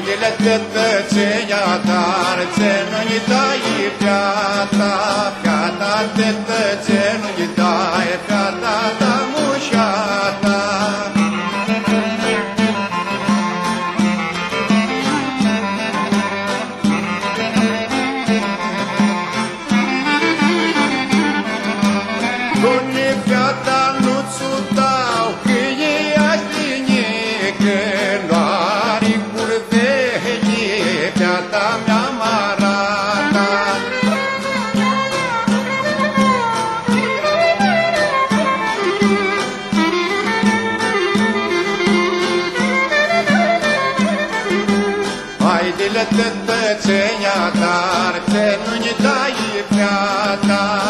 Видели тетеченя тарце, но не дай пята, пята не дай пята там ущата. Куни пята ну цудал, кие я синеке, Milletinde sen yatar, sen münidayi yatar.